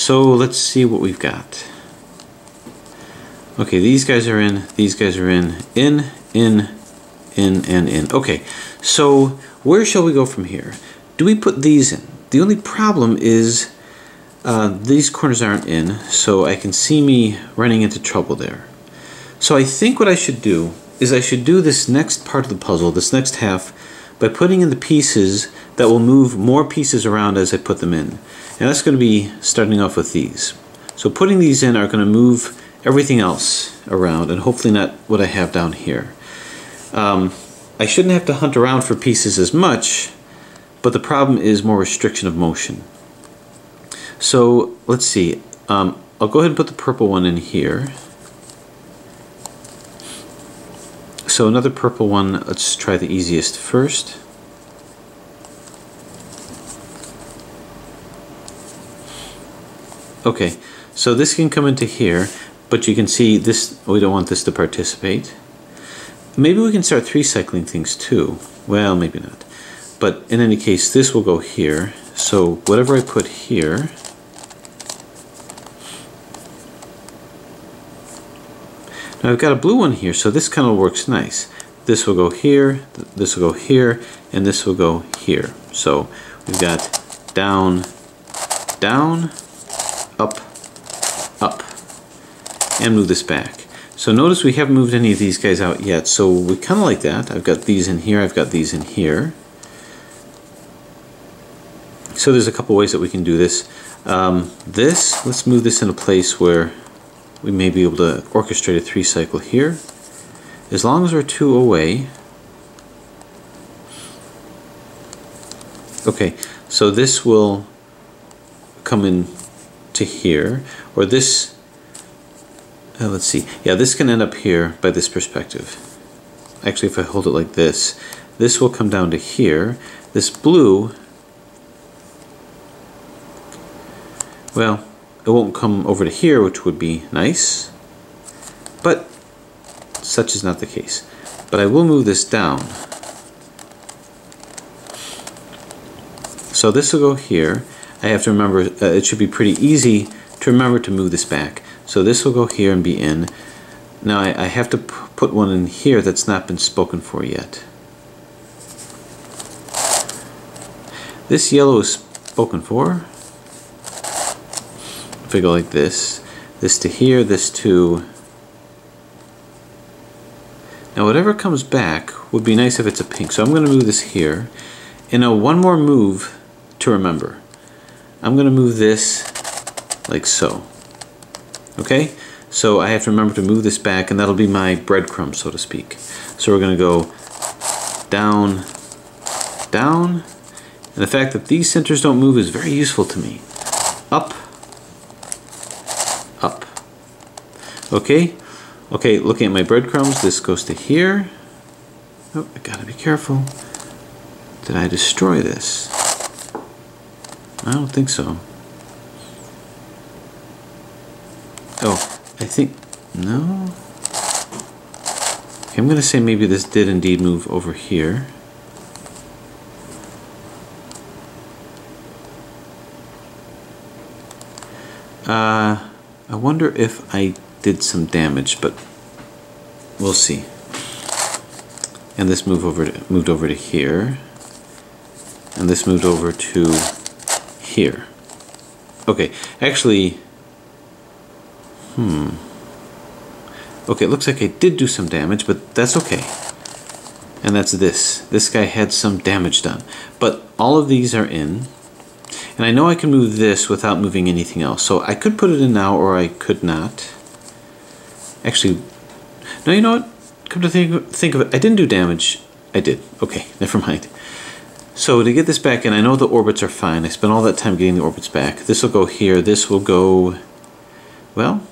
So let's see what we've got. Okay, these guys are in, these guys are in, in, in, in, and in. Okay, so where shall we go from here? Do we put these in? The only problem is uh, these corners aren't in, so I can see me running into trouble there. So I think what I should do is I should do this next part of the puzzle, this next half, by putting in the pieces that will move more pieces around as I put them in. And that's going to be starting off with these. So putting these in are going to move everything else around and hopefully not what I have down here. Um, I shouldn't have to hunt around for pieces as much, but the problem is more restriction of motion. So let's see. Um, I'll go ahead and put the purple one in here. So another purple one, let's try the easiest first. Okay, so this can come into here, but you can see this, we don't want this to participate. Maybe we can start three cycling things too. Well, maybe not. But in any case, this will go here. So whatever I put here, Now I've got a blue one here, so this kind of works nice. This will go here, this will go here, and this will go here. So we've got down, down, up, up, and move this back. So notice we haven't moved any of these guys out yet, so we kind of like that. I've got these in here, I've got these in here. So there's a couple ways that we can do this. Um, this, let's move this in a place where we may be able to orchestrate a three cycle here. As long as we're two away. Okay, so this will come in to here, or this, uh, let's see, yeah, this can end up here by this perspective. Actually, if I hold it like this, this will come down to here. This blue, well, it won't come over to here, which would be nice, but such is not the case. But I will move this down. So this will go here. I have to remember, uh, it should be pretty easy to remember to move this back. So this will go here and be in. Now I, I have to put one in here that's not been spoken for yet. This yellow is spoken for if I go like this, this to here, this to... Now whatever comes back would be nice if it's a pink. So I'm going to move this here. And now one more move to remember. I'm going to move this like so. Okay? So I have to remember to move this back and that'll be my breadcrumb, so to speak. So we're going to go down, down. And the fact that these centers don't move is very useful to me. Up, up. Okay, okay, looking at my breadcrumbs, this goes to here. Oh, I gotta be careful. Did I destroy this? I don't think so. Oh, I think, no? Okay, I'm gonna say maybe this did indeed move over here. Uh, I wonder if I did some damage, but we'll see. And this moved over to, moved over to here, and this moved over to here. Okay, actually, hmm. Okay, it looks like I did do some damage, but that's okay. And that's this. This guy had some damage done. But all of these are in. And I know I can move this without moving anything else. So I could put it in now or I could not. Actually, no, you know what? Come to think, think of it, I didn't do damage. I did. Okay, never mind. So to get this back in, I know the orbits are fine. I spent all that time getting the orbits back. This will go here. This will go... Well,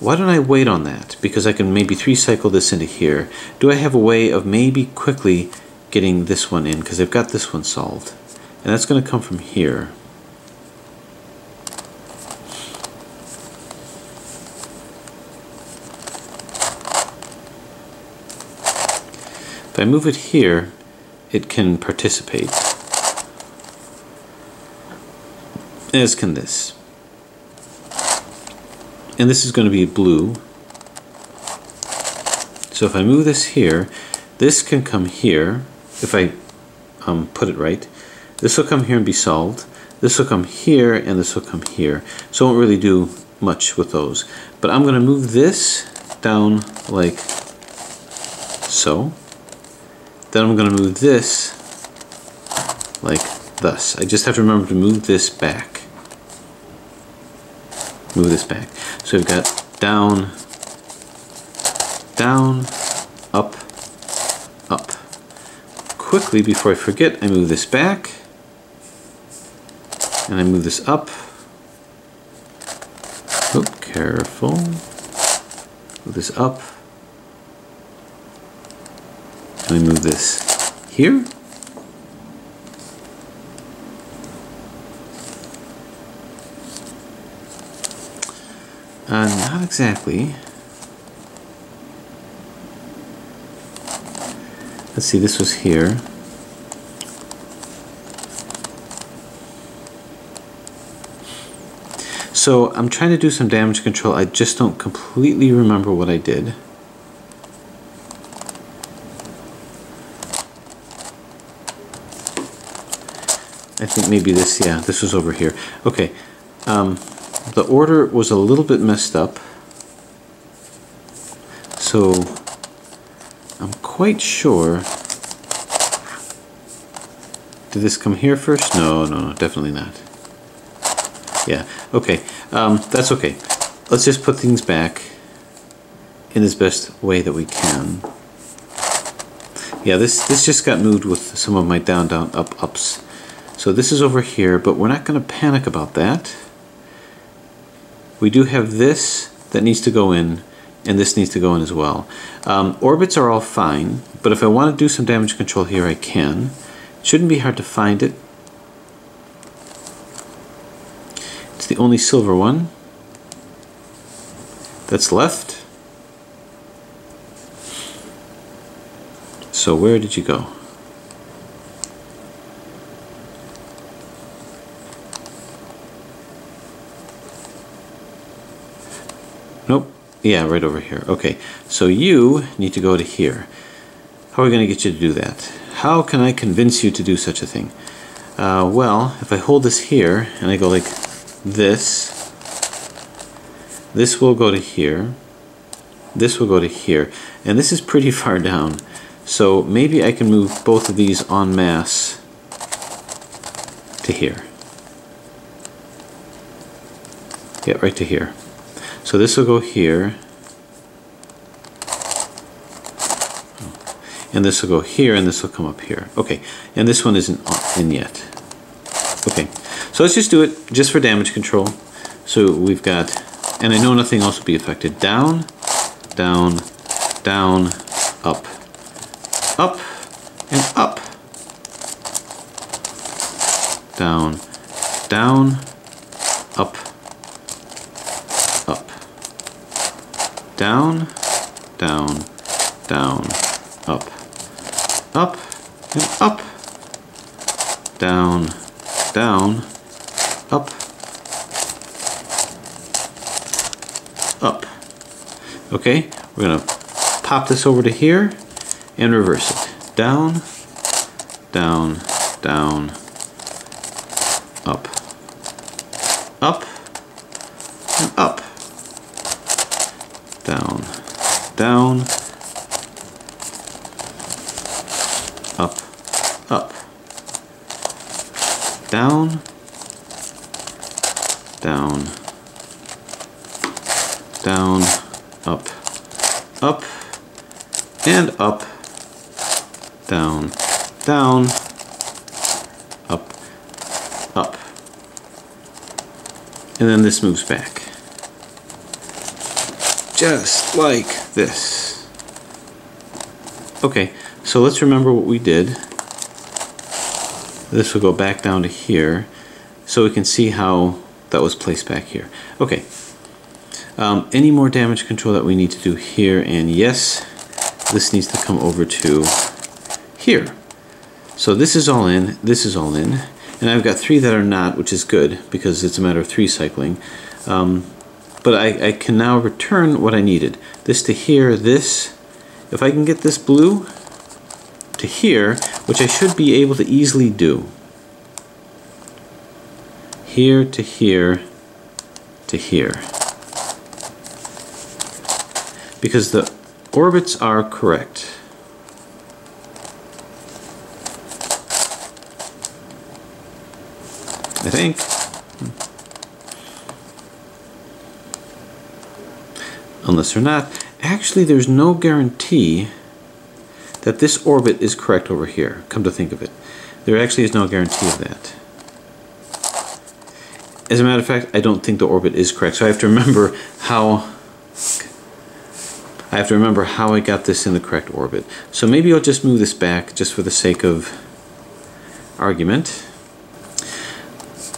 why don't I wait on that? Because I can maybe three-cycle this into here. Do I have a way of maybe quickly getting this one in? Because I've got this one solved. And that's going to come from here. If I move it here, it can participate, as can this. and this is going to be blue. So if I move this here, this can come here, if I um, put it right. This will come here and be solved. This will come here, and this will come here. So I won't really do much with those. But I'm going to move this down like so. Then I'm going to move this like thus. I just have to remember to move this back. Move this back. So we've got down, down, up, up. Quickly, before I forget, I move this back, and I move this up. Careful. Move this up. And I move this here. Uh, not exactly. Let's see, this was here. So I'm trying to do some damage control. I just don't completely remember what I did. I think maybe this, yeah, this was over here. Okay, um, the order was a little bit messed up. So I'm quite sure. Did this come here first? No, no, no, definitely not. Yeah, okay, um, that's okay. Let's just put things back in as best way that we can. Yeah, this, this just got moved with some of my down, down, up, ups. So this is over here, but we're not going to panic about that we do have this that needs to go in and this needs to go in as well. Um, orbits are all fine, but if I want to do some damage control here, I can. It shouldn't be hard to find it. It's the only silver one that's left. So where did you go? Nope. Yeah, right over here. Okay, so you need to go to here. How are we going to get you to do that? How can I convince you to do such a thing? Uh, well, if I hold this here and I go like this, this will go to here, this will go to here, and this is pretty far down. So maybe I can move both of these en masse to here. Get right to here. So this will go here. Oh. And this will go here, and this will come up here. Okay, and this one isn't in yet. Okay, so let's just do it just for damage control. So we've got, and I know nothing else will be affected. Down, down, down, up, up, and up. Down, down, up, down, down, down, up, up, and up, down, down, up, up. Okay, we're to pop this over to here and reverse it. Down, down, down, up, up, and up down, down, up, up, down, down, down, up, up, and up, down, down, up, up. And then this moves back just like this. Okay, so let's remember what we did. This will go back down to here so we can see how that was placed back here. Okay, um, any more damage control that we need to do here and yes, this needs to come over to here. So this is all in, this is all in, and I've got three that are not, which is good because it's a matter of three cycling. Um, but I, I can now return what I needed. This to here, this. If I can get this blue to here, which I should be able to easily do. Here to here to here. Because the orbits are correct. I think. Unless they're not. Actually, there's no guarantee that this orbit is correct over here, come to think of it. There actually is no guarantee of that. As a matter of fact, I don't think the orbit is correct, so I have to remember how I have to remember how I got this in the correct orbit. So maybe I'll just move this back just for the sake of argument.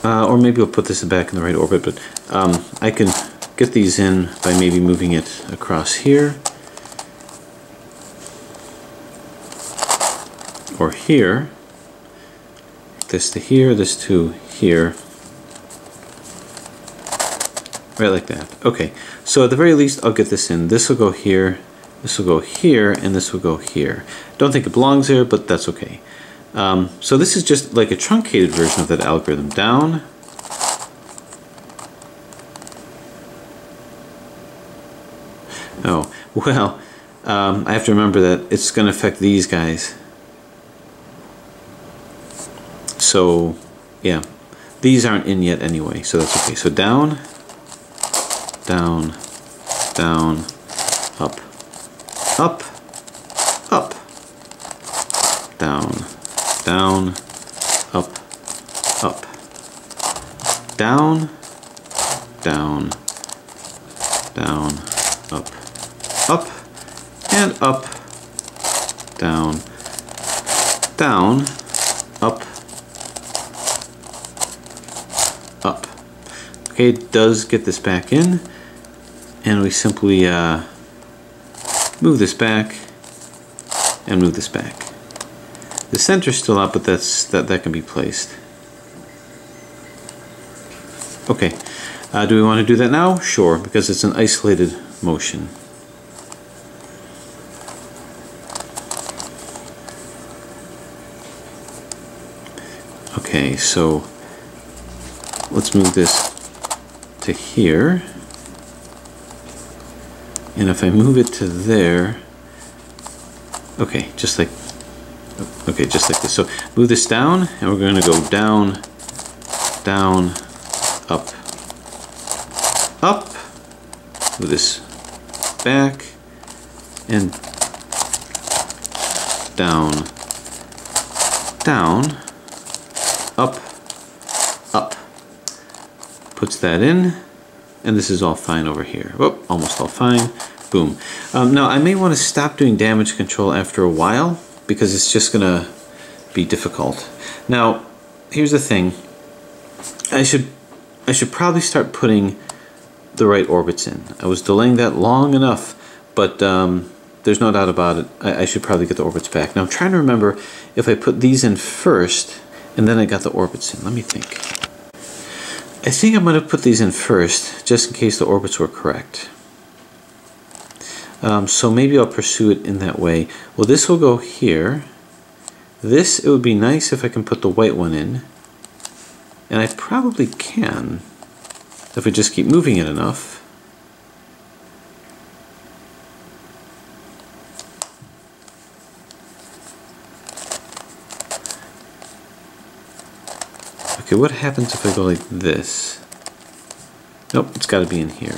Uh, or maybe I'll put this back in the right orbit, but um, I can get these in by maybe moving it across here. Or here. This to here, this to here. Right like that. Okay, so at the very least I'll get this in. This will go here, this will go here, and this will go here. Don't think it belongs here, but that's okay. Um, so this is just like a truncated version of that algorithm. Down, Oh, well, um, I have to remember that it's going to affect these guys. So, yeah, these aren't in yet anyway, so that's okay. So down, down, down, up, up, up, down, down, up, up, down, down, down, up, up, and up, down, down, up, up. Okay, it does get this back in and we simply uh, move this back and move this back. The center's still up, but that's that, that can be placed. Okay, uh, do we want to do that now? Sure, because it's an isolated motion. Okay, so let's move this to here. And if I move it to there, okay, just like, okay, just like this. So move this down, and we're going to go down, down, up, up, move this back, and down, down, up, up. Puts that in, and this is all fine over here. Oh, almost all fine. Boom. Um, now, I may want to stop doing damage control after a while because it's just going to be difficult. Now, here's the thing. I should I should probably start putting the right orbits in. I was delaying that long enough, but um, there's no doubt about it. I, I should probably get the orbits back. Now, I'm trying to remember if I put these in first and then I got the orbits in. Let me think. I think I'm going to put these in first, just in case the orbits were correct. Um, so maybe I'll pursue it in that way. Well, this will go here. This, it would be nice if I can put the white one in. And I probably can, if we just keep moving it enough. Okay, what happens if I go like this? Nope, it's got to be in here.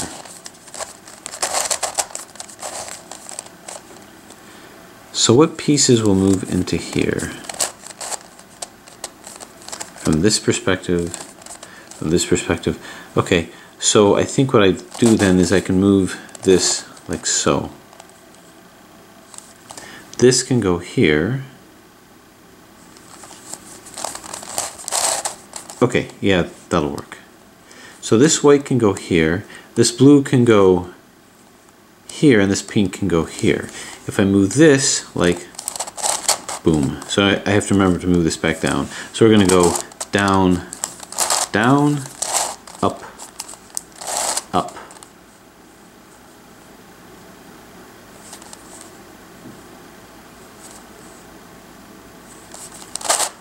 So what pieces will move into here? From this perspective, from this perspective. Okay, so I think what I do then is I can move this like so. This can go here. Okay, yeah, that'll work. So this white can go here, this blue can go here, and this pink can go here. If I move this, like, boom. So I, I have to remember to move this back down. So we're gonna go down, down, up, up.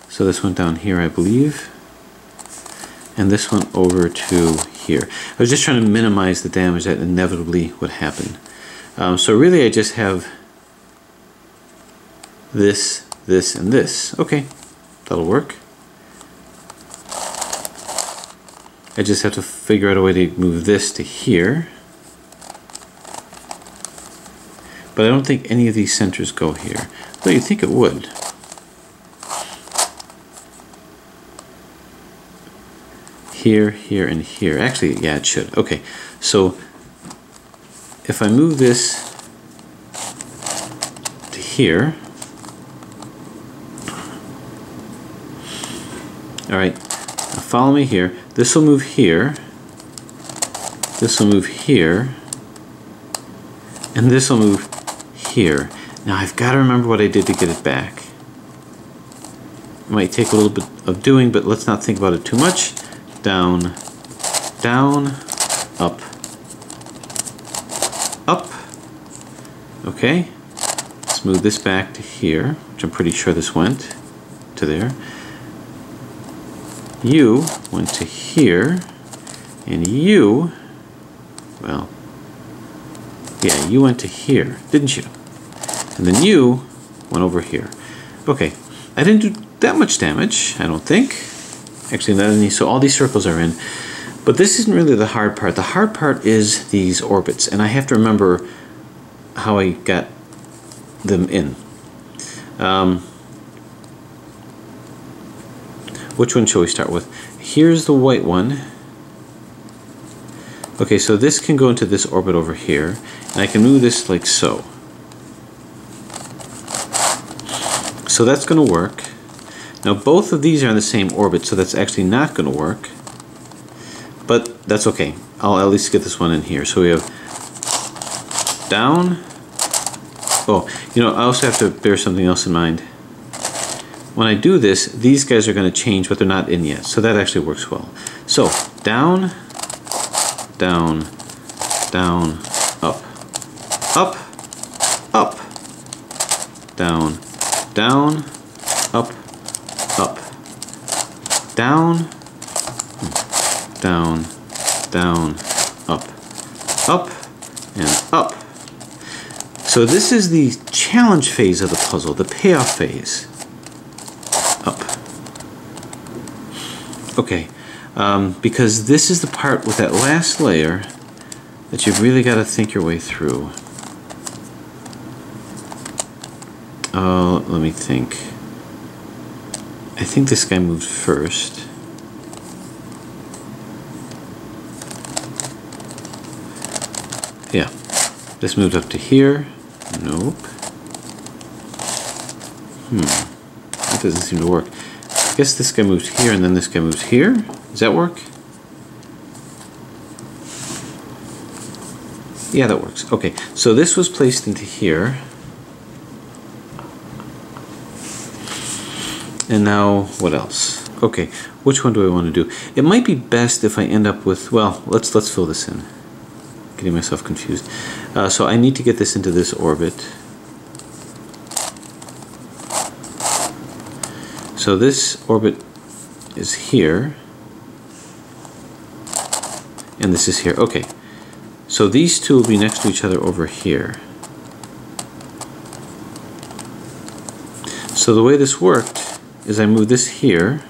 So this went down here, I believe. And this went over to here. I was just trying to minimize the damage that inevitably would happen. Um, so really I just have this, this, and this. Okay, that'll work. I just have to figure out a way to move this to here. But I don't think any of these centers go here. Though you'd think it would. Here, here, and here. Actually, yeah, it should. Okay, so if I move this to here, all right, follow me here. This will move here. This will move here. And this will move here. Now I've got to remember what I did to get it back. It might take a little bit of doing, but let's not think about it too much. Down, down, up, up. Okay, let's move this back to here, which I'm pretty sure this went to there. You went to here, and you, well, yeah, you went to here, didn't you? And then you went over here. Okay, I didn't do that much damage, I don't think. Actually, not any, so all these circles are in. But this isn't really the hard part. The hard part is these orbits, and I have to remember how I got them in. Um, which one shall we start with? Here's the white one. Okay, so this can go into this orbit over here, and I can move this like so. So that's going to work. Now both of these are in the same orbit, so that's actually not going to work. But that's okay. I'll at least get this one in here. So we have down. Oh, you know, I also have to bear something else in mind. When I do this, these guys are going to change, but they're not in yet. So that actually works well. So down, down, down, up, up, up, down, down, up, up, down, down, down, up, up, and up. So this is the challenge phase of the puzzle, the payoff phase. Up. Okay, um, because this is the part with that last layer that you've really got to think your way through. Oh, let me think. I think this guy moved first. Yeah, this moved up to here. Nope. Hmm. That doesn't seem to work. I guess this guy moves here and then this guy moves here. Does that work? Yeah, that works. Okay, so this was placed into here. And now, what else? Okay, which one do I want to do? It might be best if I end up with, well, let's let's fill this in. Getting myself confused. Uh, so I need to get this into this orbit. So this orbit is here, and this is here. Okay, so these two will be next to each other over here. So the way this worked is I move this here,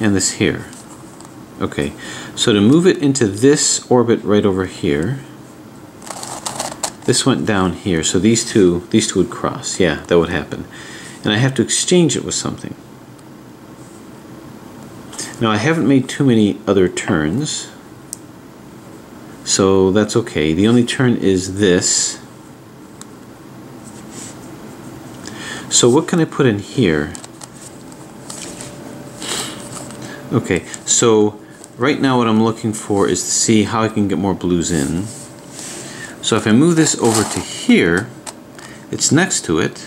and this here. Okay, so to move it into this orbit right over here, this went down here, so these two, these two would cross. Yeah, that would happen. And I have to exchange it with something. Now I haven't made too many other turns, so that's okay. The only turn is this. So what can I put in here? Okay, so right now what I'm looking for is to see how I can get more blues in. So if I move this over to here, it's next to it.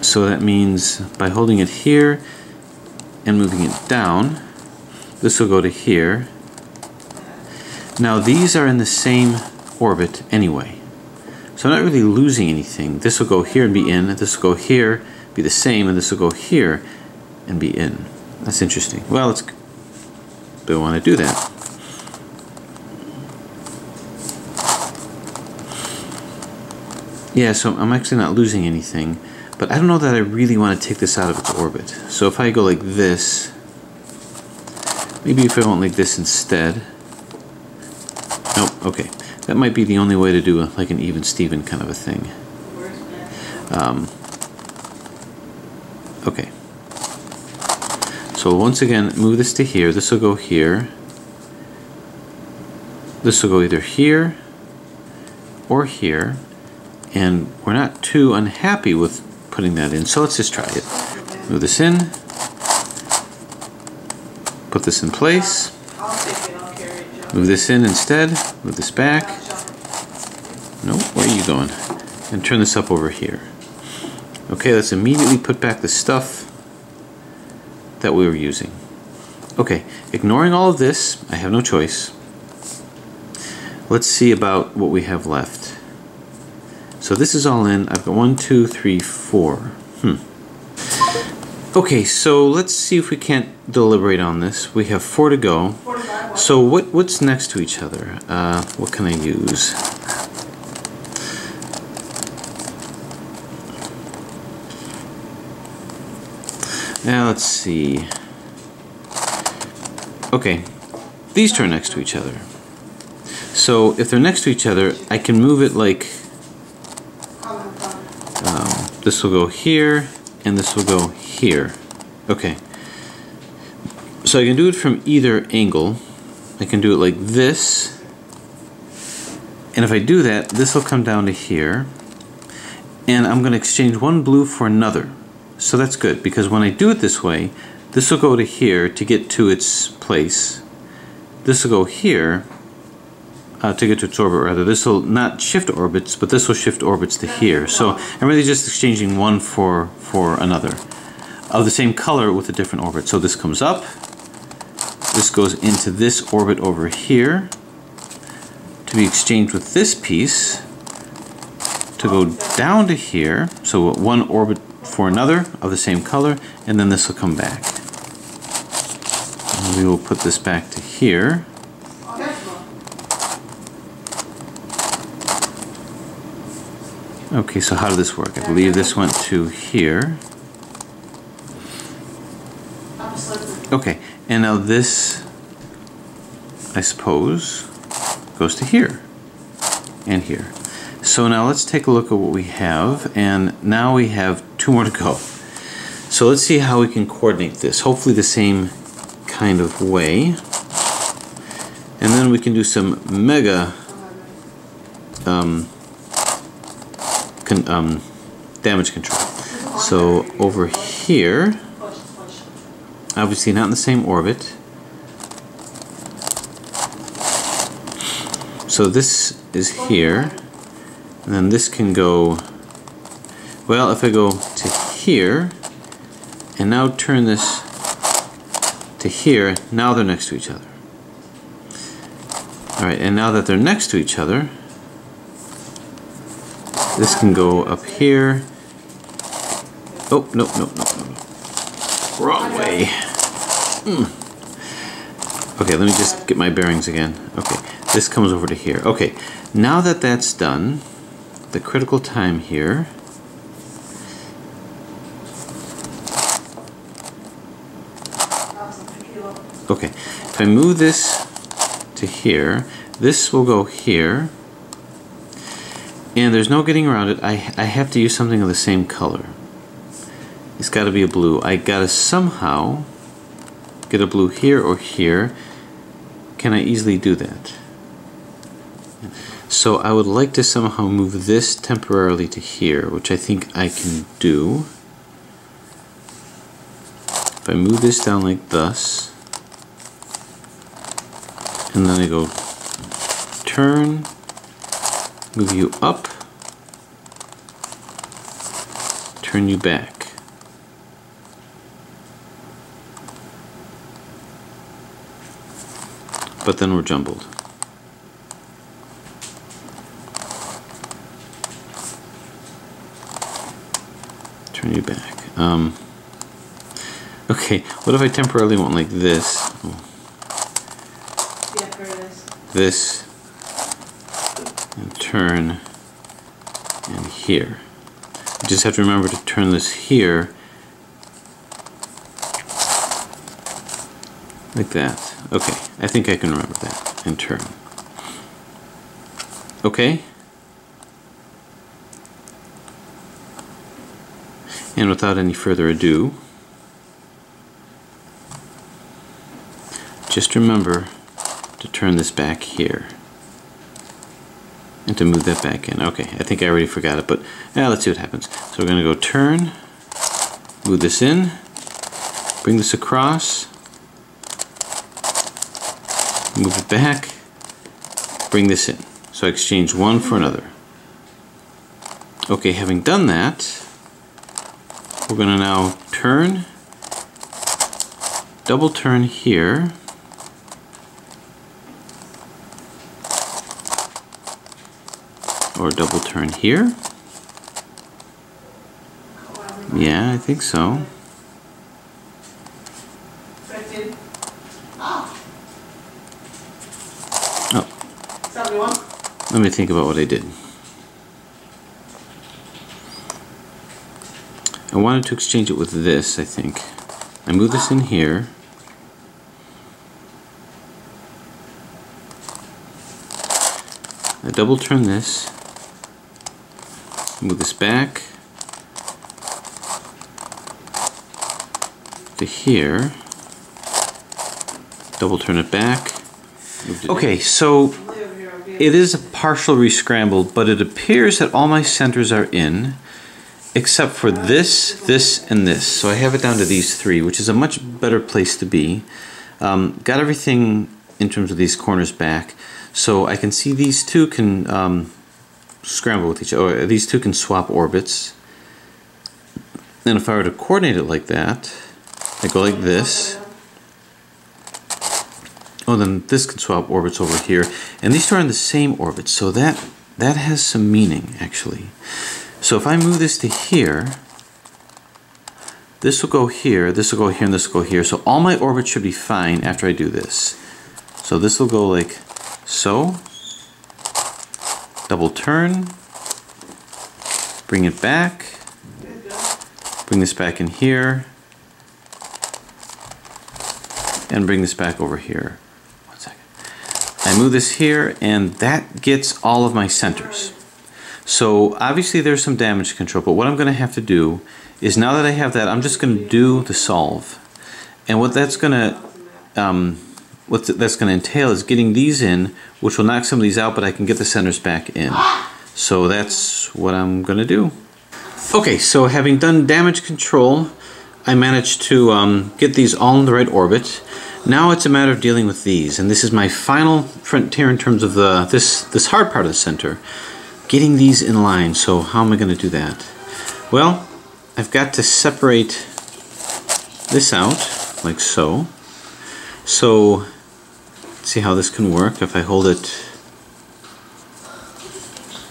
So that means by holding it here and moving it down, this will go to here. Now these are in the same orbit anyway. So I'm not really losing anything. This will go here and be in, this will go here, be the same, and this will go here and be in. That's interesting. Well, let's do I want to do that? Yeah, so I'm actually not losing anything, but I don't know that I really want to take this out of its orbit. So if I go like this, maybe if I went like this instead. Nope, okay. That might be the only way to do a, like an even Steven kind of a thing. Um, okay. So once again, move this to here. This will go here. This will go either here or here and we're not too unhappy with putting that in so let's just try it. Move this in. Put this in place. Move this in instead. Move this back. No where are you going? And turn this up over here. Okay let's immediately put back the stuff that we were using. Okay ignoring all of this I have no choice. Let's see about what we have left so this is all in. I've got one, two, three, four. Hmm. Okay, so let's see if we can't deliberate on this. We have four to go. So what what's next to each other? Uh, what can I use? Now let's see. Okay, these two are next to each other. So if they're next to each other, I can move it like this will go here, and this will go here. Okay. So I can do it from either angle. I can do it like this. And if I do that, this will come down to here. And I'm going to exchange one blue for another. So that's good, because when I do it this way, this will go to here to get to its place. This will go here, uh, to get to its orbit rather. This will not shift orbits, but this will shift orbits to here. So I'm really just exchanging one for, for another of the same color with a different orbit. So this comes up, this goes into this orbit over here to be exchanged with this piece to go down to here, so one orbit for another of the same color, and then this will come back. And we will put this back to here. Okay, so how did this work? I believe this went to here. Okay, and now this, I suppose, goes to here and here. So now let's take a look at what we have, and now we have two more to go. So let's see how we can coordinate this. Hopefully the same kind of way. And then we can do some mega um, con um, damage control. So over here, obviously not in the same orbit. So this is here, and then this can go, well, if I go to here, and now turn this to here, now they're next to each other. Alright, and now that they're next to each other, this can go up here. Oh, no, no, no, no. Wrong way. Mm. Okay, let me just get my bearings again. Okay, this comes over to here. Okay, now that that's done, the critical time here Okay, if I move this to here, this will go here, and there's no getting around it. I, I have to use something of the same color. It's got to be a blue. I got to somehow get a blue here or here. Can I easily do that? So I would like to somehow move this temporarily to here, which I think I can do. If I move this down like this, and then I go turn, move you up, turn you back. But then we're jumbled. Turn you back. Um, okay, what if I temporarily want like this? This. This turn and here. You just have to remember to turn this here like that. Okay, I think I can remember that and turn. Okay? And without any further ado, just remember to turn this back here and to move that back in. Okay, I think I already forgot it, but yeah, let's see what happens. So we're going to go turn, move this in, bring this across, move it back, bring this in. So I exchange one for another. Okay, having done that, we're going to now turn, double turn here, or double turn here. Yeah, I think so. Oh, let me think about what I did. I wanted to exchange it with this, I think. I move this in here. I double turn this. Move this back to here. Double turn it back. Okay, so it is a partial rescramble, but it appears that all my centers are in, except for this, this, and this. So I have it down to these three, which is a much better place to be. Um, got everything in terms of these corners back, so I can see these two can um, scramble with each other. These two can swap orbits. And if I were to coordinate it like that, I go like this. Oh, then this can swap orbits over here. And these two are in the same orbit, so that, that has some meaning, actually. So if I move this to here, this will go here, this will go here, and this will go here. So all my orbits should be fine after I do this. So this will go like so. Double turn. Bring it back. Bring this back in here. And bring this back over here. One second. I move this here, and that gets all of my centers. So obviously there's some damage control, but what I'm going to have to do is now that I have that, I'm just going to do the solve. And what that's going to um, what that's going to entail is getting these in, which will knock some of these out, but I can get the centers back in. So that's what I'm going to do. Okay, so having done damage control, I managed to um, get these all in the right orbit. Now it's a matter of dealing with these, and this is my final frontier in terms of the this this hard part of the center, getting these in line. So how am I going to do that? Well, I've got to separate this out like so. So see how this can work if I hold it.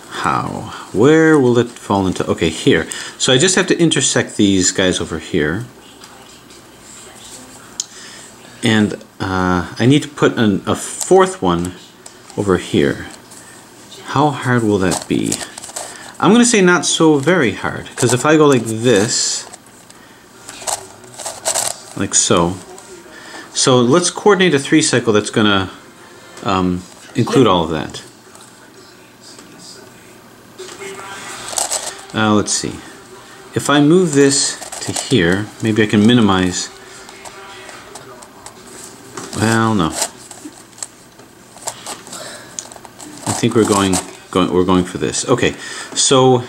How? Where will it fall into? Okay, here. So I just have to intersect these guys over here. And uh, I need to put an, a fourth one over here. How hard will that be? I'm to say not so very hard, because if I go like this, like so, so let's coordinate a three cycle that's going to um, include all of that. Uh, let's see. If I move this to here, maybe I can minimize. Well, no. I think we're going, going we're going for this. Okay, so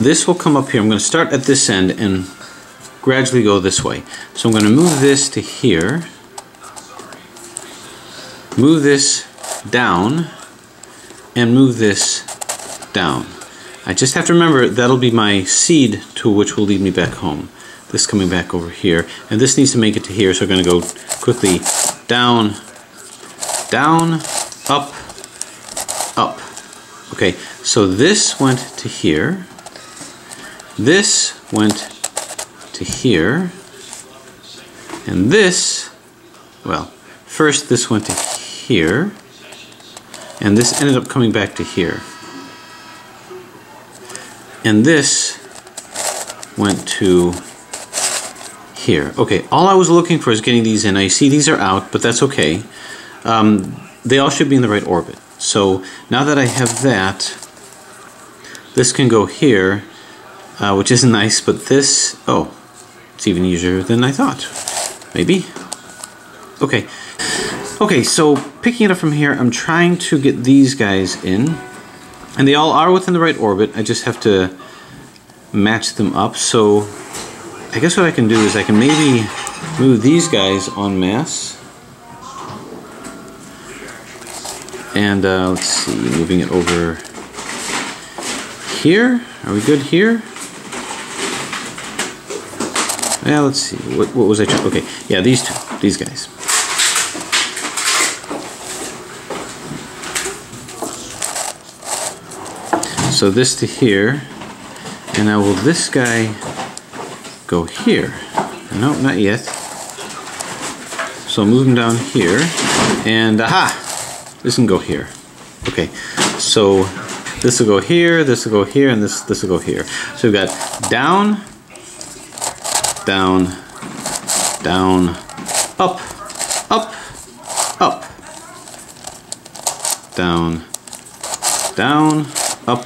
this will come up here. I'm going to start at this end and gradually go this way. So I'm going to move this to here. Move this down and move this down. I just have to remember that'll be my seed to which will lead me back home. This coming back over here. And this needs to make it to here, so I'm going to go quickly down, down, up, up. Okay, so this went to here. this went to here, and this, well, first this went to here, and this ended up coming back to here. And this went to here. Okay, all I was looking for is getting these in. I see these are out, but that's okay. Um, they all should be in the right orbit. So now that I have that, this can go here, uh, which isn't nice, but this, oh, it's even easier than I thought. Maybe? Okay. Okay, so picking it up from here, I'm trying to get these guys in. And they all are within the right orbit. I just have to match them up. So I guess what I can do is I can maybe move these guys en masse. And uh, let's see, moving it over here. Are we good here? Yeah, let's see. What, what was I trying? Okay, yeah, these two, these guys. So this to here, and now will this guy go here? No, not yet. So move him down here, and aha! This can go here. Okay, so this will go here, this will go here, and this this will go here. So we've got down, down, down, up, up, up, down, down, up,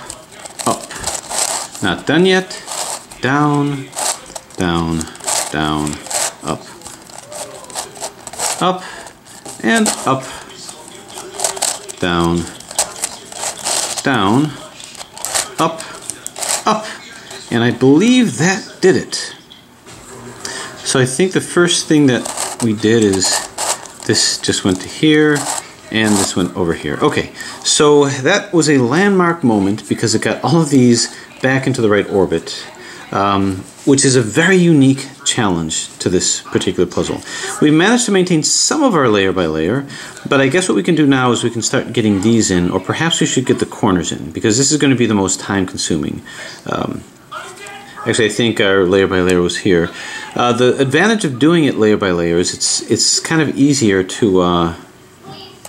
up. Not done yet. Down, down, down, up, up, and up, down, down, up, up. And I believe that did it. So I think the first thing that we did is this just went to here and this went over here. Okay, so that was a landmark moment because it got all of these back into the right orbit, um, which is a very unique challenge to this particular puzzle. We managed to maintain some of our layer by layer, but I guess what we can do now is we can start getting these in, or perhaps we should get the corners in, because this is going to be the most time consuming. Um, Actually, I think our layer by layer was here. Uh, the advantage of doing it layer by layer is it's it's kind of easier to uh,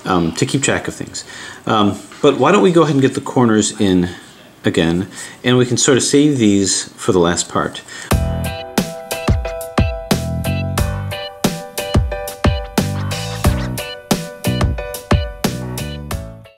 um, to keep track of things. Um, but why don't we go ahead and get the corners in again, and we can sort of save these for the last part.